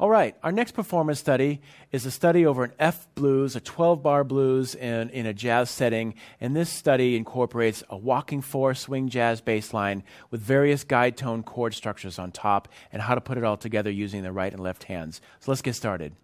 All right, our next performance study is a study over an F blues, a 12 bar blues in, in a jazz setting. And this study incorporates a walking four swing jazz bass line with various guide tone chord structures on top and how to put it all together using the right and left hands. So let's get started.